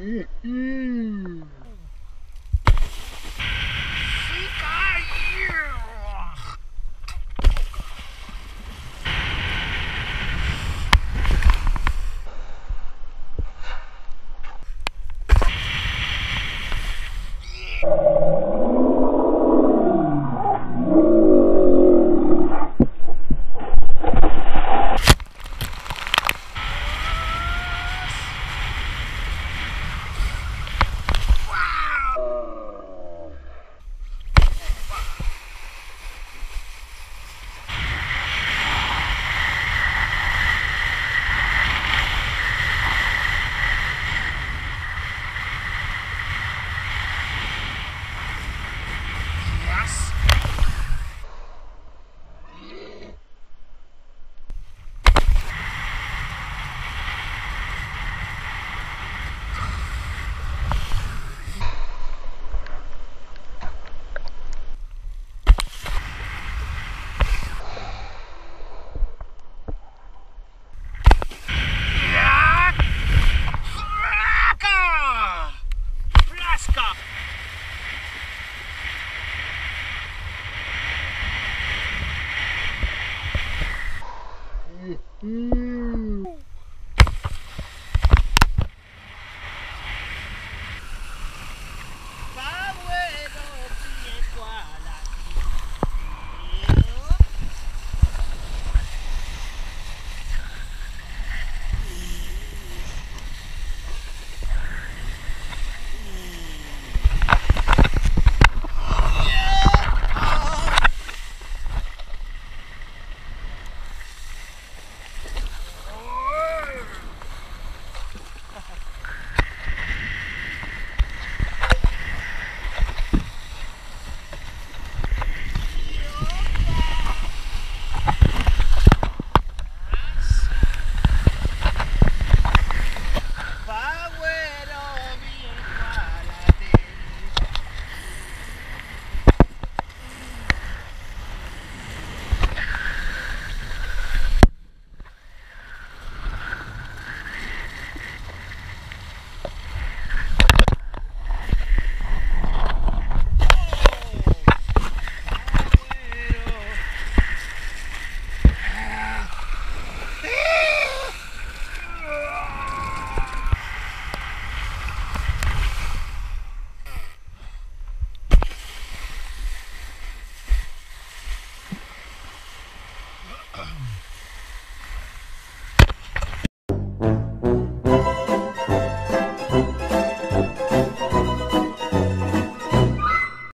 Hum. Uh... Mm.